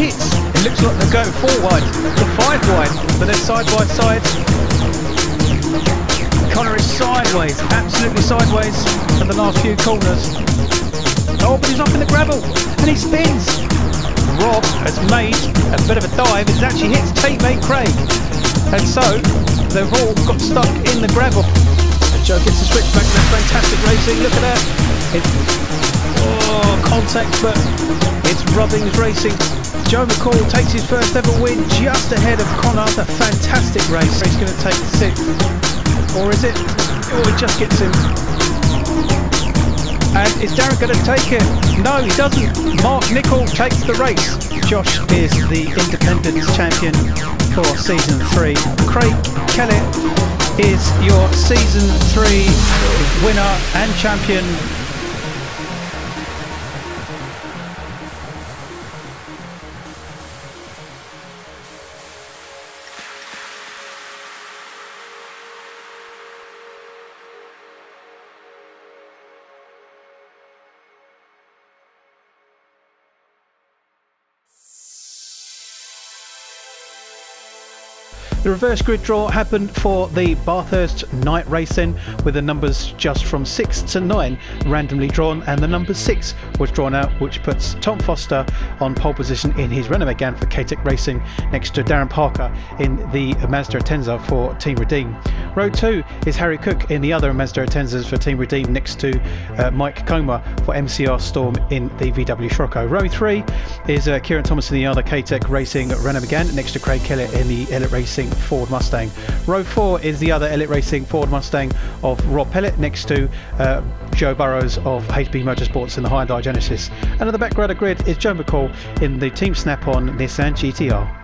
hits. It looks like they're going four wide, or five wide, but they're side by side. Connor is sideways, absolutely sideways at the last few corners. Oh, but he's up in the gravel, and he spins. Rob has made a bit of a dive. It actually hits teammate Craig. And so, they've all got stuck in the gravel. And Joe gets the switch back. That's fantastic racing. Look at that. It's, oh, contact, but it's Robbins racing. Joe McCall takes his first ever win just ahead of Connor. A fantastic race. He's going to take sixth. Or is it? Oh, he just gets him. And is Darren going to take it? No, he doesn't. Mark Nichol takes the race. Josh is the Independence champion for season three. Craig Kellett is your season three winner and champion. The reverse grid draw happened for the Bathurst night racing with the numbers just from 6 to 9 randomly drawn and the number 6 was drawn out which puts Tom Foster on pole position in his Renault Megane for K-Tech Racing next to Darren Parker in the Mazda Atenza for Team Redeem. Row 2 is Harry Cook in the other Mazda Atenzas for Team Redeem next to uh, Mike Comer for MCR Storm in the VW Scirocco. Row 3 is uh, Kieran Thomas in the other K-Tech Racing Renault Megane next to Craig Kellett in the Elite Racing Ford Mustang. Row 4 is the other Elite Racing Ford Mustang of Rob Pellet next to uh, Joe Burrows of HB Motorsports in the Hyundai Genesis. And at the back row of the grid is Joe McCall in the Team Snap-on Nissan GTR.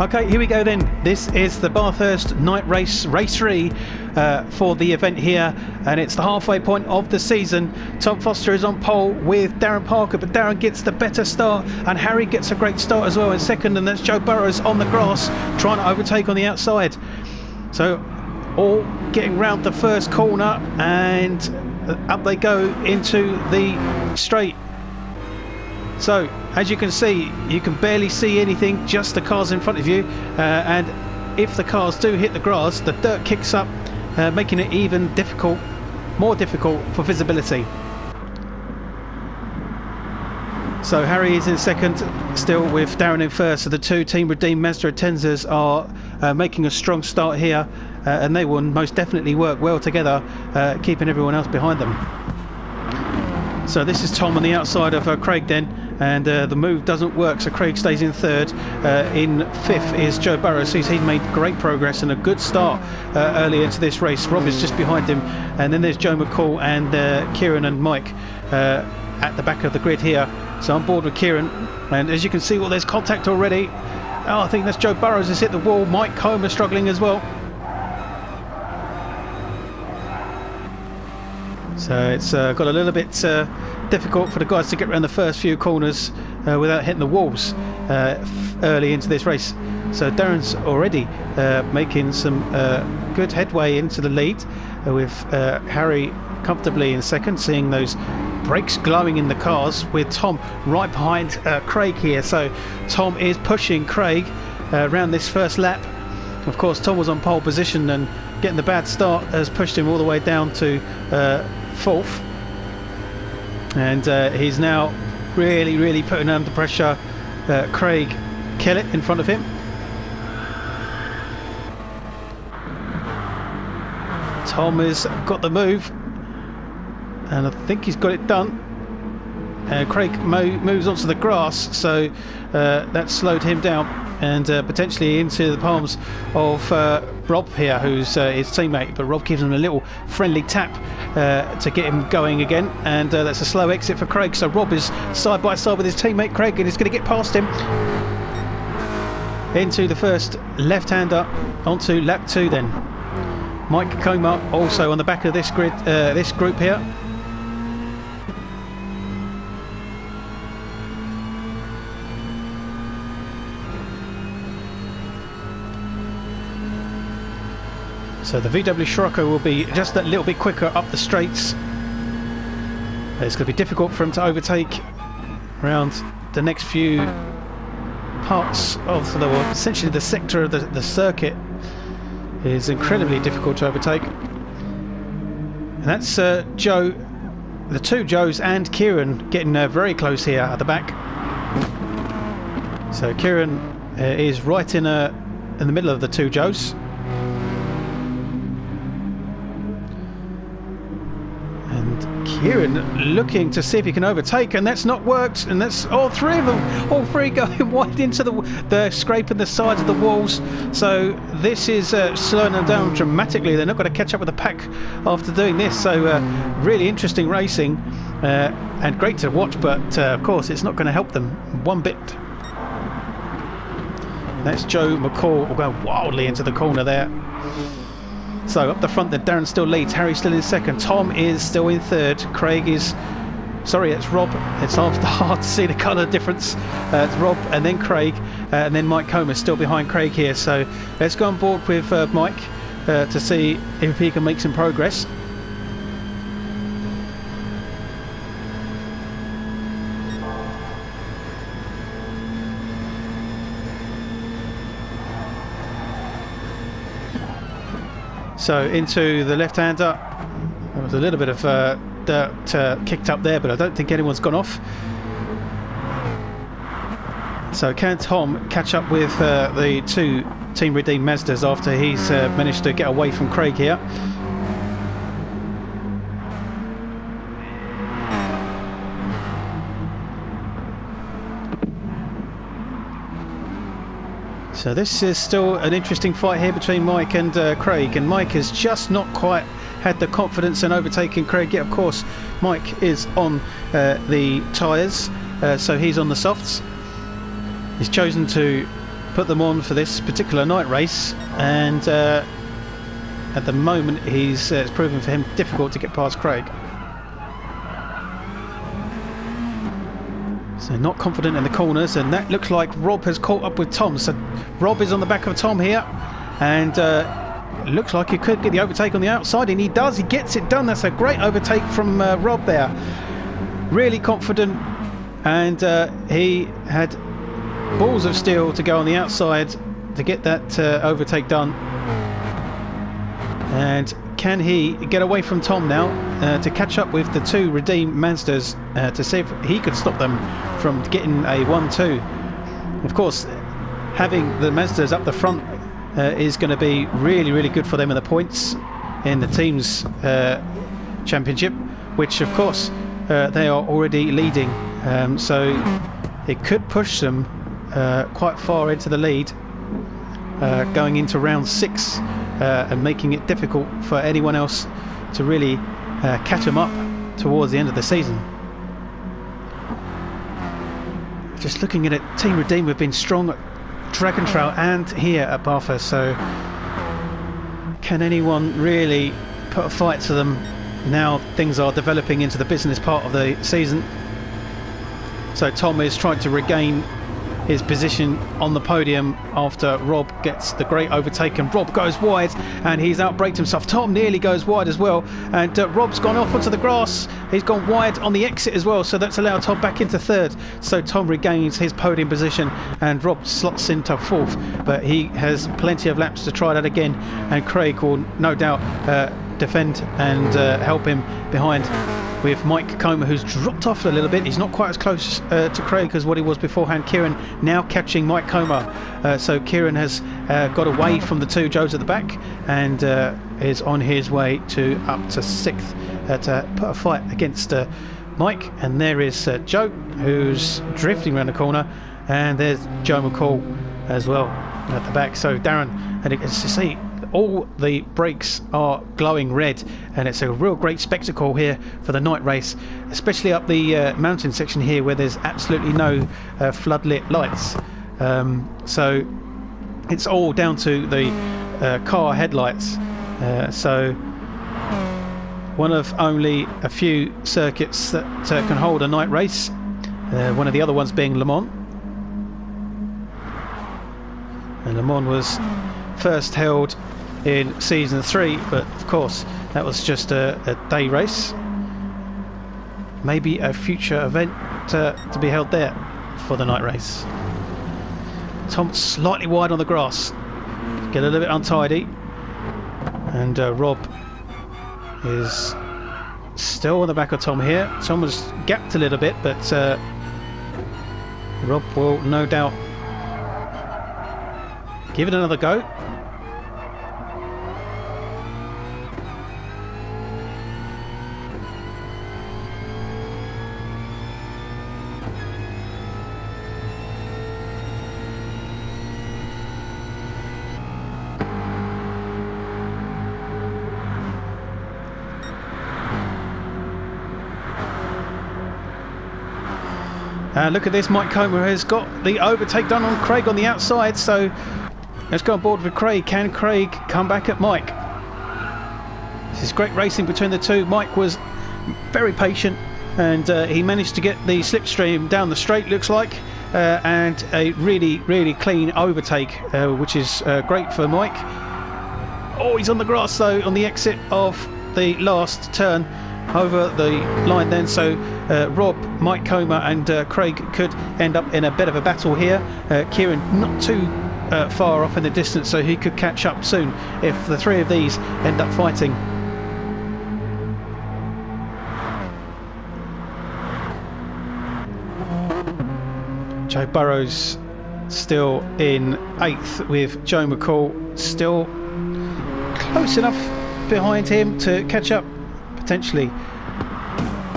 Okay, here we go then. This is the Bathurst Night Race, Race 3 uh, for the event here, and it's the halfway point of the season. Tom Foster is on pole with Darren Parker, but Darren gets the better start, and Harry gets a great start as well in second, and that's Joe Burrows on the grass trying to overtake on the outside. So, all getting round the first corner, and up they go into the straight. So, as you can see, you can barely see anything, just the cars in front of you. Uh, and if the cars do hit the grass, the dirt kicks up, uh, making it even difficult, more difficult for visibility. So Harry is in second, still with Darren in first. So the two Team Redeem Mazda Atenzas are uh, making a strong start here, uh, and they will most definitely work well together, uh, keeping everyone else behind them. So this is Tom on the outside of uh, Craig then, and uh, the move doesn't work, so Craig stays in third. Uh, in fifth is Joe Burrows, he's, he's made great progress and a good start uh, early into this race. Rob is just behind him, and then there's Joe McCall and uh, Kieran and Mike uh, at the back of the grid here. So I'm board with Kieran, and as you can see, well, there's contact already. Oh, I think that's Joe Burrows has hit the wall. Mike Comer struggling as well. So it's uh, got a little bit uh, difficult for the guys to get around the first few corners uh, without hitting the walls uh, early into this race. So Darren's already uh, making some uh, good headway into the lead with Harry comfortably in second, seeing those brakes glowing in the cars with Tom right behind Craig here. So Tom is pushing Craig around this first lap. Of course, Tom was on pole position and getting the bad start has pushed him all the way down to fourth. And uh, he's now really really putting under pressure uh, Craig Kellett in front of him. Tom has got the move. And I think he's got it done uh, Craig mo moves onto the grass so uh, that slowed him down and uh, potentially into the palms of uh, Rob here, who's uh, his teammate. But Rob gives him a little friendly tap to get him going again, and that's a slow exit for Craig. So Rob is side by side with his teammate Craig, and he's going to get past him into the first left-hander onto lap two. Then Mike Comer also on the back of this grid, uh, this group here. So the VW Scirocco will be just a little bit quicker up the straights. It's going to be difficult for him to overtake around the next few parts of the, essentially the sector of the, the circuit is incredibly difficult to overtake. And that's uh, Joe, the two Joes and Kieran getting uh, very close here at the back. So Kieran uh, is right in, a, in the middle of the two Joes. Kieran looking to see if he can overtake, and that's not worked. And that's all three of them, all three going wide into the the scraping the sides of the walls. So this is uh, slowing them down dramatically. They're not going to catch up with the pack after doing this. So uh, really interesting racing uh, and great to watch, but uh, of course it's not going to help them one bit. That's Joe McCall going wildly into the corner there. So up the front, the Darren still leads. Harry still in second. Tom is still in third. Craig is. Sorry, it's Rob. It's hard to see the colour difference. Uh, it's Rob and then Craig uh, and then Mike Comer still behind Craig here. So let's go on board with uh, Mike uh, to see if he can make some progress. So into the left-hander. There was a little bit of uh, dirt uh, kicked up there, but I don't think anyone's gone off. So can Tom catch up with uh, the two Team Redeem Mazdas after he's uh, managed to get away from Craig here? So this is still an interesting fight here between Mike and uh, Craig, and Mike has just not quite had the confidence in overtaking Craig yet. Of course, Mike is on uh, the tyres, uh, so he's on the softs. He's chosen to put them on for this particular night race, and uh, at the moment, he's uh, it's proven for him difficult to get past Craig. So not confident in the corners, and that looks like Rob has caught up with Tom. So Rob is on the back of Tom here, and uh, looks like he could get the overtake on the outside, and he does. He gets it done. That's a great overtake from uh, Rob there. Really confident, and uh, he had balls of steel to go on the outside to get that uh, overtake done. And can he get away from Tom now uh, to catch up with the two Redeem Mazdas uh, to see if he could stop them from getting a 1-2? Of course, having the Mazdas up the front uh, is going to be really, really good for them in the points in the team's uh, championship, which of course uh, they are already leading. Um, so it could push them uh, quite far into the lead going into round six uh, and making it difficult for anyone else to really uh, catch them up towards the end of the season. Just looking at it, Team Redeem have been strong at Dragon Trail and here at Bathurst, so can anyone really put a fight to them now things are developing into the business part of the season? So Tom is trying to regain his position on the podium after Rob gets the great overtake and Rob goes wide and he's outbraked himself. Tom nearly goes wide as well and uh, Rob's gone off onto the grass. He's gone wide on the exit as well so that's allowed Tom back into third. So Tom regains his podium position and Rob slots into fourth but he has plenty of laps to try that again and Craig will no doubt uh, defend and uh, help him behind with Mike Comer who's dropped off a little bit. He's not quite as close uh, to Craig as what he was beforehand. Kieran now catching Mike Comer. Uh, so Kieran has uh, got away from the two Joes at the back and uh, is on his way to up to sixth uh, to put a fight against Mike. And there is Joe who's drifting around the corner and there's Joe McCall as well at the back. So Darren, and it's to see all the brakes are glowing red and it's a real great spectacle here for the night race especially up the uh, mountain section here where there's absolutely no uh, floodlit lights. Um, so it's all down to the uh, car headlights. Uh, so one of only a few circuits that uh, can hold a night race. Uh, one of the other ones being Le Mans. And Le Mans was first held in season three, but of course that was just a, a day race. Maybe a future event uh, to be held there. for the night race. Tom slightly wide on the grass. Get a little bit untidy. And uh, Rob is still on the back of Tom here. Tom was gapped a little bit, but uh, Rob will no doubt give it another go. Uh, look at this, Mike Comer has got the overtake done on Craig on the outside, so let's go on board with Craig. Can Craig come back at Mike? This is great racing between the two. Mike was very patient and uh, he managed to get the slipstream down the straight, looks like, uh, and a really, really clean overtake, uh, which is uh, great for Mike. Oh, he's on the grass though on the exit of the last turn over the line then. So uh, Rob, Mike Comer and uh, Craig could end up in a bit of a battle here. Uh, Kieran not too uh, far off in the distance so he could catch up soon if the three of these end up fighting. Joe Burrows still in eighth with Joe McCall still close enough behind him to catch up potentially.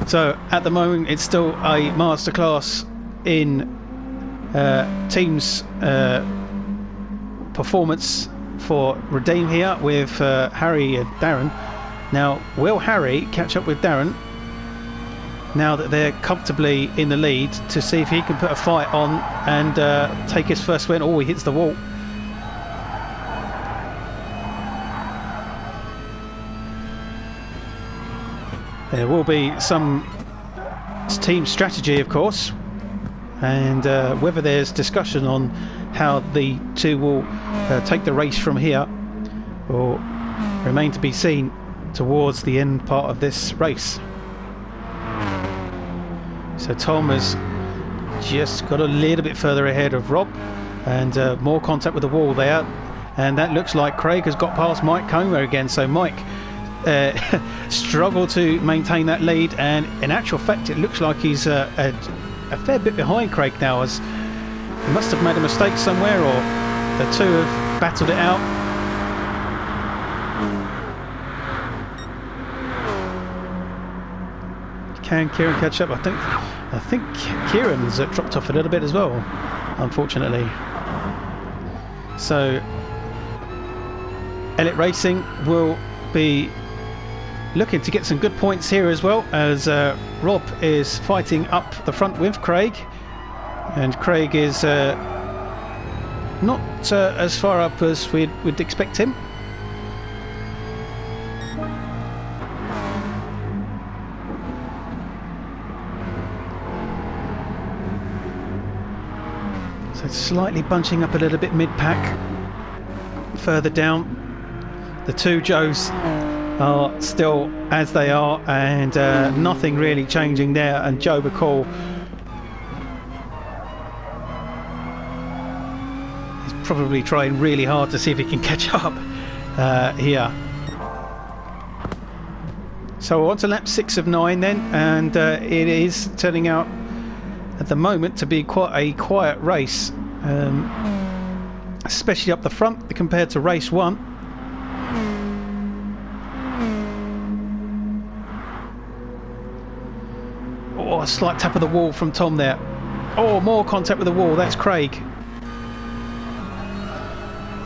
So at the moment, it's still a masterclass in uh, teams uh, performance for Redeem here with uh, Harry and Darren. Now, will Harry catch up with Darren now that they're comfortably in the lead to see if he can put a fight on and uh, take his first win? Oh, he hits the wall. There will be some team strategy, of course, and uh, whether there's discussion on how the two will uh, take the race from here or remain to be seen towards the end part of this race. So Tom has just got a little bit further ahead of Rob and uh, more contact with the wall there and that looks like Craig has got past Mike Comer again so Mike uh, struggle to maintain that lead, and in actual fact, it looks like he's uh, a, a, fair bit behind Craig now, as he must have made a mistake somewhere, or the two have battled it out. Can Kieran catch up? I think I think Kieran's dropped off a little bit as well, unfortunately. So Elite Racing will be looking to get some good points here as well as uh, Rob is fighting up the front with Craig. And Craig is uh, not uh, as far up as we'd, we'd expect him. So slightly bunching up a little bit mid-pack. Further down the two Joes are still as they are and uh, nothing really changing there and Joe McCall is probably trying really hard to see if he can catch up uh, here. So on to lap six of nine then and uh, it is turning out at the moment to be quite a quiet race um, especially up the front compared to race one a slight tap of the wall from Tom there. Oh, more contact with the wall. That's Craig.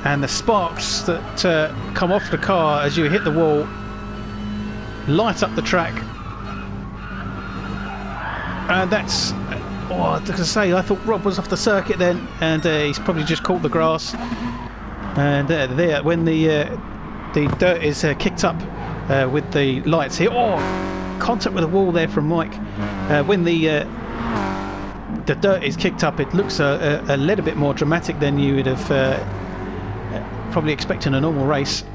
And the sparks that uh, come off the car as you hit the wall light up the track. And that's. Oh, I say, I thought Rob was off the circuit then, and uh, he's probably just caught the grass. And uh, there, when the uh, the dirt is uh, kicked up uh, with the lights here. Oh, contact with the wall there from Mike. Uh, when the uh, the dirt is kicked up, it looks a, a, a, little bit more dramatic than you would have uh, probably expect in a normal race.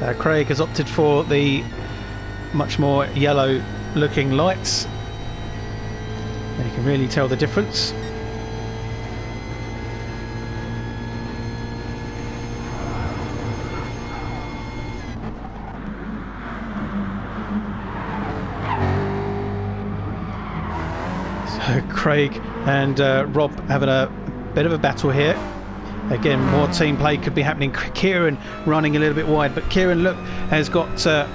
Uh, Craig has opted for the much more yellow looking lights. And You can really tell the difference. Craig and uh, Rob having a bit of a battle here. Again, more team play could be happening. Kieran running a little bit wide, but Kieran look has got uh,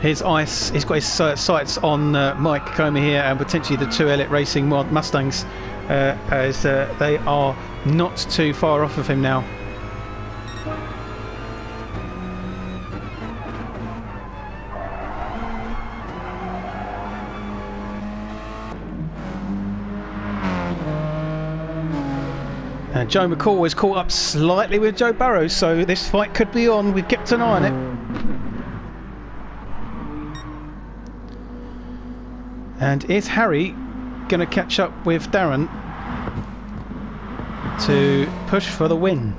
his ice. He's got his uh, sights on uh, Mike Comer here and potentially the two Elite Racing Mustangs, uh, as uh, they are not too far off of him now. Joe McCall is caught up slightly with Joe Burrows, so this fight could be on. We've kept an eye on it. And is Harry going to catch up with Darren to push for the win?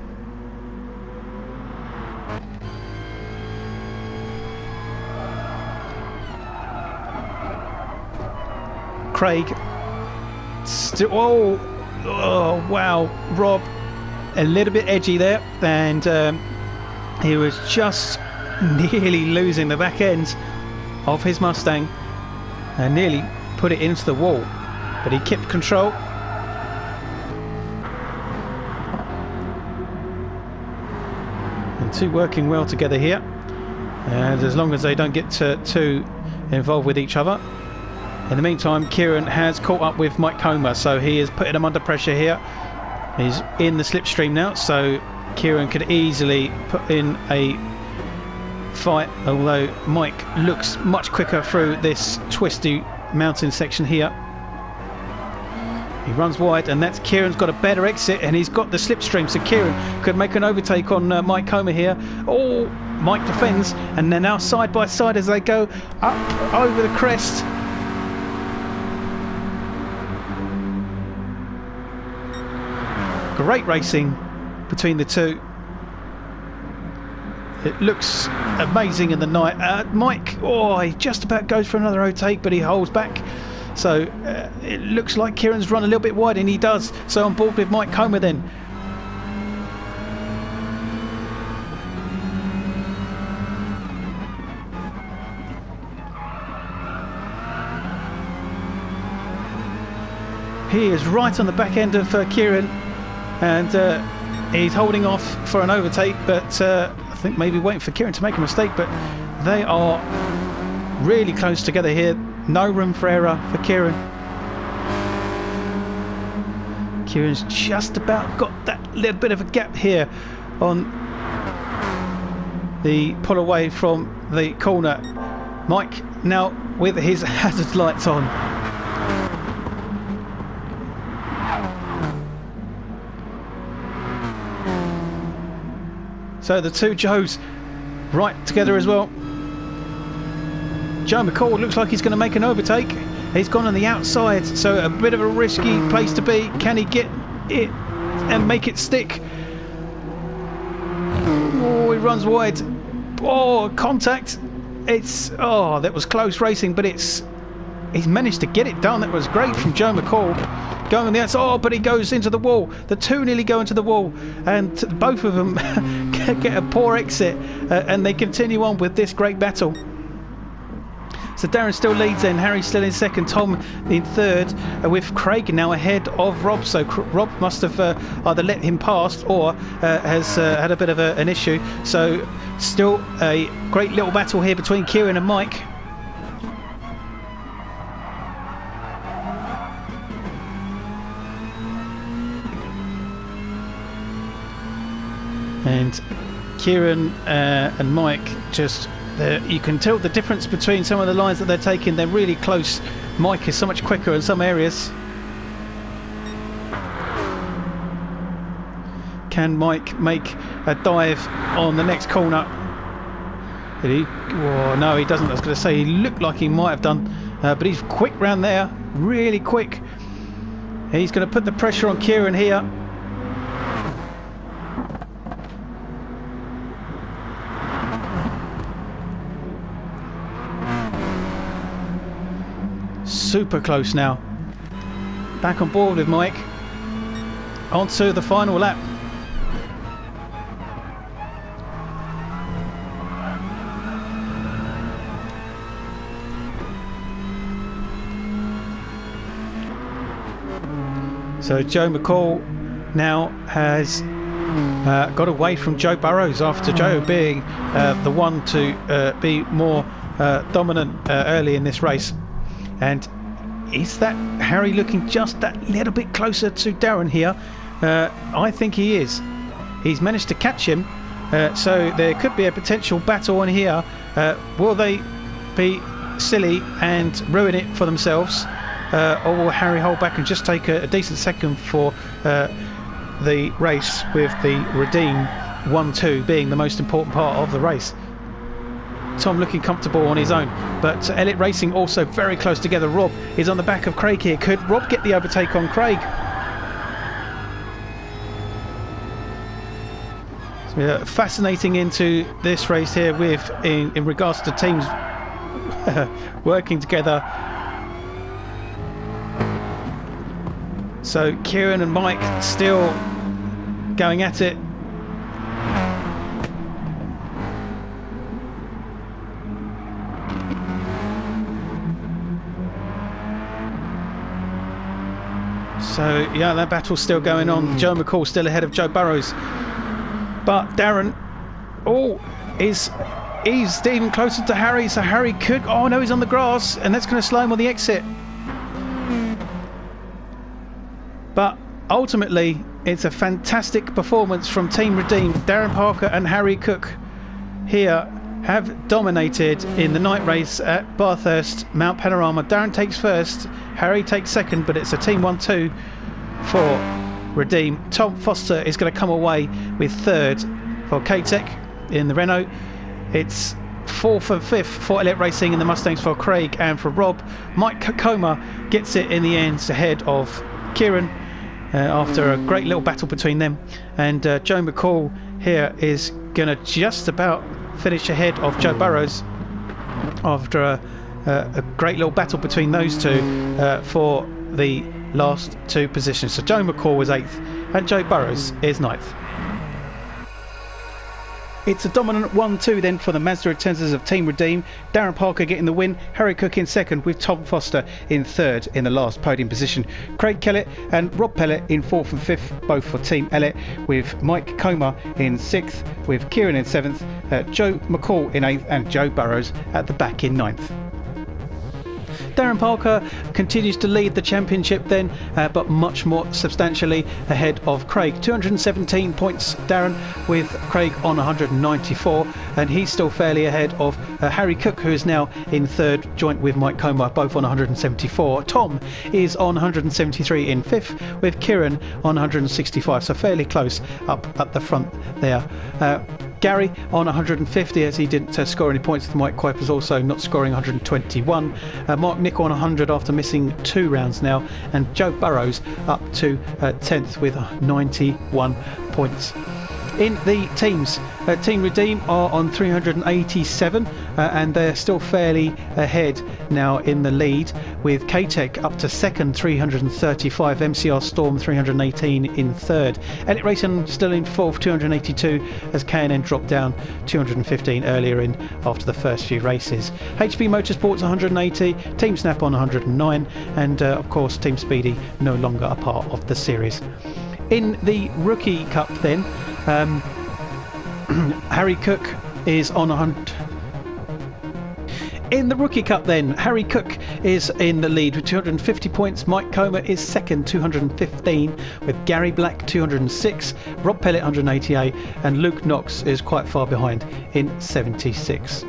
Craig still. Oh, oh, wow. Rob, a little bit edgy there, and um, he was just nearly losing the back end of his Mustang and nearly put it into the wall. But he kept control. And two working well together here. And as long as they don't get too involved with each other. In the meantime, Kieran has caught up with Mike Comer, so he is putting him under pressure here. He's in the slipstream now, so Kieran could easily put in a fight, although Mike looks much quicker through this twisty mountain section here. He runs wide, and that's Kieran's got a better exit, and he's got the slipstream, so Kieran could make an overtake on uh, Mike Comer here. Oh, Mike defends, and they're now side by side as they go up over the crest. Great racing between the two. It looks amazing in the night. Uh, Mike, oh, he just about goes for another overtake, but he holds back. So uh, it looks like Kieran's run a little bit wide, and he does. So on board with Mike Comer then. He is right on the back end of uh, Kieran and uh, he's holding off for an overtake but uh, I think maybe waiting for Kieran to make a mistake but they are really close together here. No room for error for Kieran. Kieran's just about got that little bit of a gap here on the pull away from the corner. Mike now with his hazard lights on So the two Joes right together as well. Joe McCall looks like he's going to make an overtake. He's gone on the outside, so a bit of a risky place to be. Can he get it and make it stick? Oh, he runs wide. Oh, contact. It's oh, that was close racing, but it's he's managed to get it done. That was great from Joe McCall going on the outside. Oh, but he goes into the wall. The two nearly go into the wall, and both of them get a poor exit, uh, and they continue on with this great battle. So Darren still leads in, Harry still in second, Tom in third, uh, with Craig now ahead of Rob. So Rob must have uh, either let him past or uh, has uh, had a bit of a, an issue. So still a great little battle here between Kieran and Mike. And Kieran uh, and Mike just you can tell the difference between some of the lines that they're taking. They're really close. Mike is so much quicker in some areas. Can Mike make a dive on the next corner? Did he? Oh, no he doesn't. I was going to say he looked like he might have done uh, but he's quick round there really quick. He's going to put the pressure on Kieran here super close now. Back on board with Mike. On to the final lap. So Joe McCall now has uh, got away from Joe Burrows after Joe being uh, the one to uh, be more uh, dominant uh, early in this race. And is that Harry looking just that little bit closer to Darren here? Uh, I think he is. He's managed to catch him, so there could be a potential battle on here. will they be silly and ruin it for themselves? uh, or will Harry hold back and just take a, a decent second for uh, the race with the Redeem 1-2 being the most important part of the race? Tom looking comfortable on his own, but Elliott Racing also very close together. Rob is on the back of Craig here. Could Rob get the overtake on Craig? So, fascinating into this race here with in, in regards to teams working together So Kieran and Mike still going at it. So yeah, that battle's still going on. Joe McCall still ahead of Joe Burrows. But Darren, oh, is he's even closer to Harry. So Harry could. Oh no, he's on the grass, and that's going to slow him on the exit. But ultimately, it's a fantastic performance from Team Redeem. Darren Parker and Harry Cook here have dominated in the night race at Bathurst Mount Panorama. Darren takes first, Harry takes second, but it's a team 1 2 for Redeem. Tom Foster is going to come away with third for K-Tech in the Renault. It's fourth and fifth for Elliott Racing in the Mustangs for Craig and for Rob. Mike Comer gets it in the end ahead of Kieran uh, after a great little battle between them. And uh, Joe McCall here is going to just about finish ahead of Joe Burrows after a, a, a great little battle between those two uh, for the last two positions. So Joe McCall was eighth and Joe Burrows is ninth. It's a dominant 1-2 then for the Mazda Atenzas of Team Redeem. Darren Parker getting the win, Harry Cook in second with Tom Foster in third in the last podium position. Craig Kellett and Rob Pellet in fourth and fifth, both for Team Elliott, with Mike Comer in sixth, with Kieran in seventh, uh, Joe McCall in eighth, and Joe Burrows at the back in ninth. Darren Parker continues to lead the championship then, uh, but much more substantially ahead of Craig. 217 points, Darren, with Craig on 194, and he's still fairly ahead of uh, Harry Cook, who is now in third, joint with Mike Comer, both on 174. Tom is on 173 in fifth, with Kieran on 165, so fairly close up at the front there. Uh, Gary on 150 as he didn't uh, score any points. Mike Kuipers also not scoring 121. Uh, Mark Nick on 100 after missing two rounds now. And Joe Burrows up to 10th uh, with 91 points in the teams. Uh, Team Redeem are on 387 uh, and they're still fairly ahead now in the lead with K-Tech up to second 335, MCR Storm 318 in third. Elliott Racing still in fourth 282 as K&N dropped down 215 earlier in after the first few races. HB Motorsports 180, Team Snap on 109 and uh, of course Team Speedy no longer a part of the series. In the Rookie Cup then, um, Harry Cook is on a hunt. In the Rookie Cup, then, Harry Cook is in the lead with 250 points. Mike Comer is second, 215, with Gary Black 206, Rob Pellet 188, and Luke Knox is quite far behind in 76.